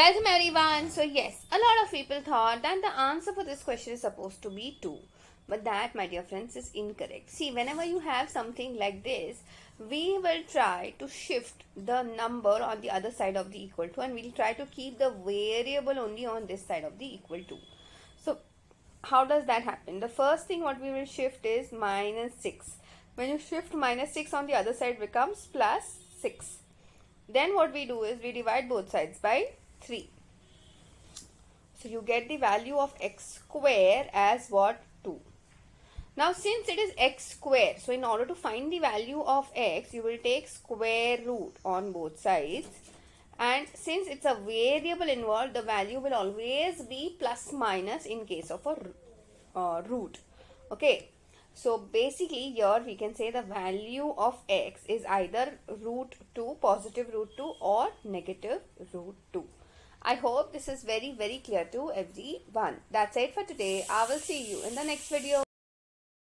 Welcome everyone. So yes, a lot of people thought that the answer for this question is supposed to be 2. But that, my dear friends, is incorrect. See, whenever you have something like this, we will try to shift the number on the other side of the equal to and we'll try to keep the variable only on this side of the equal to. So, how does that happen? The first thing what we will shift is minus 6. When you shift minus 6 on the other side becomes plus 6. Then what we do is we divide both sides by 3. So you get the value of x square as what? 2. Now since it is x square, so in order to find the value of x, you will take square root on both sides. And since it's a variable involved, the value will always be plus minus in case of a uh, root. Okay. So basically here we can say the value of x is either root 2, positive root 2 or negative root 2. I hope this is very very clear to everyone. That's it for today. I will see you in the next video.